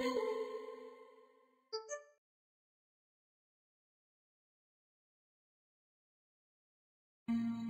Thank you.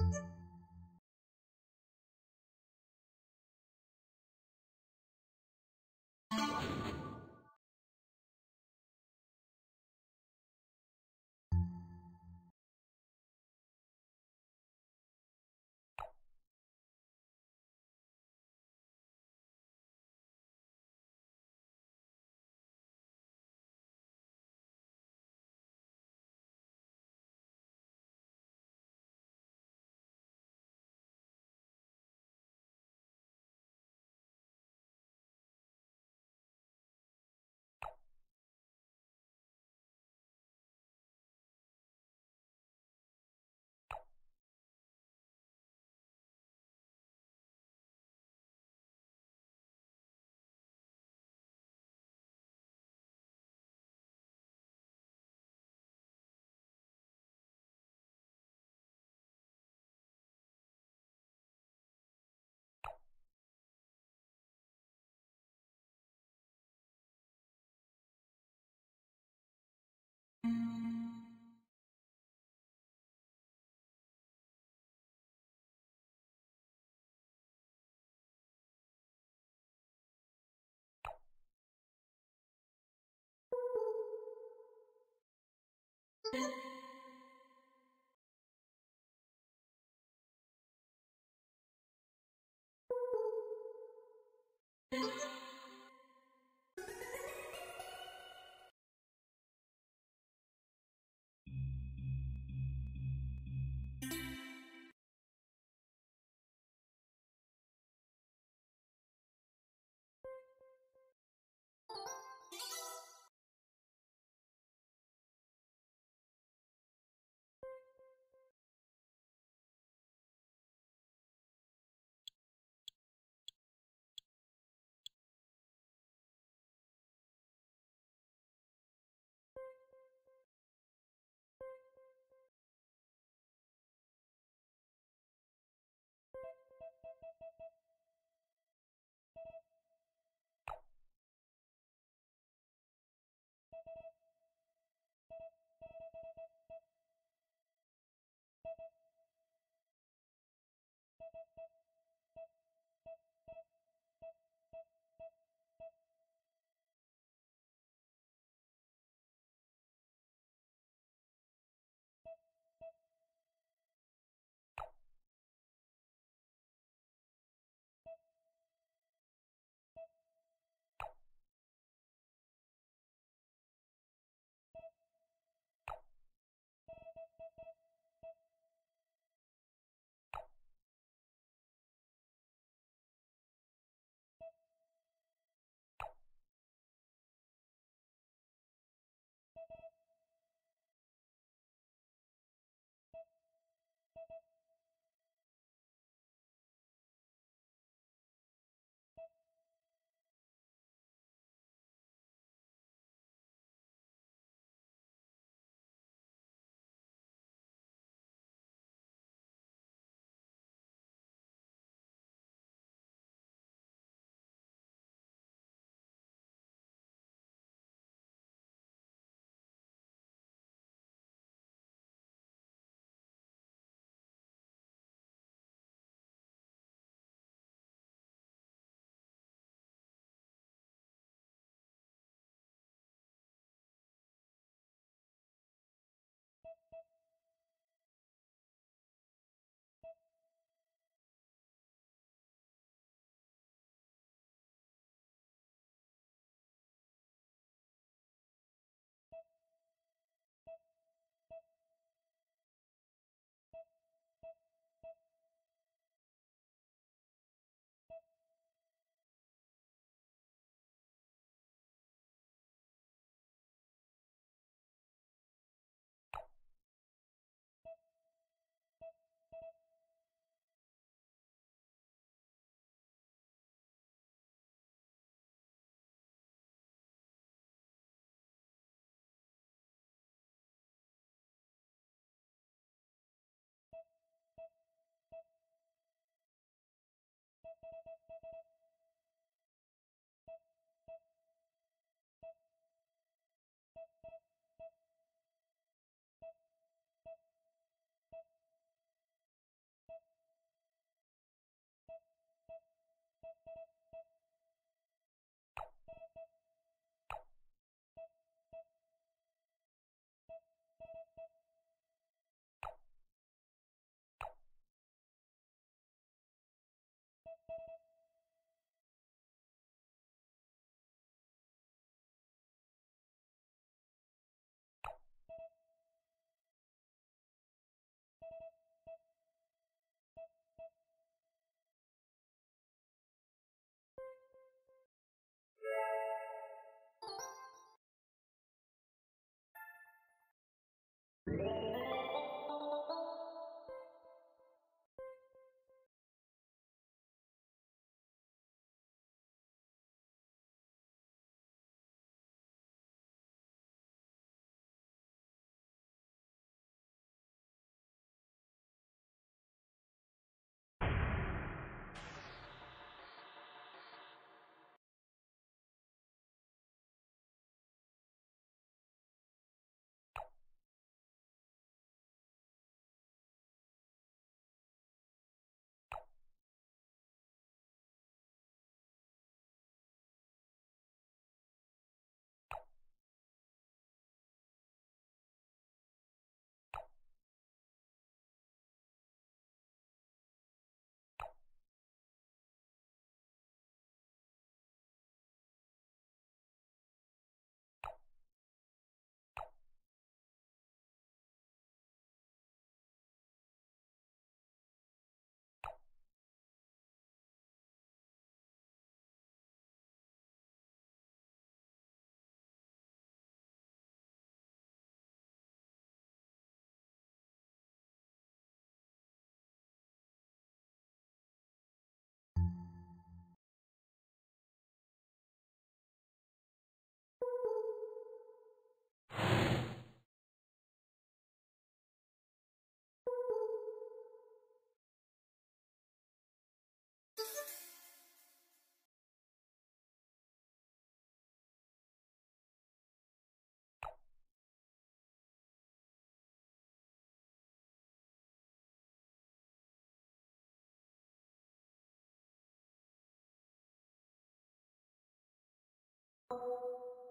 you you Yeah. You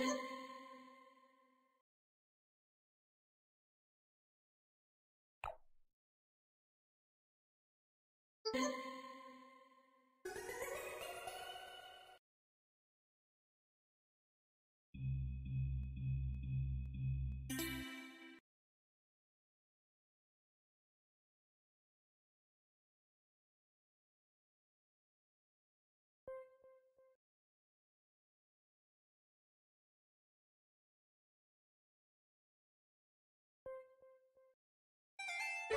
you you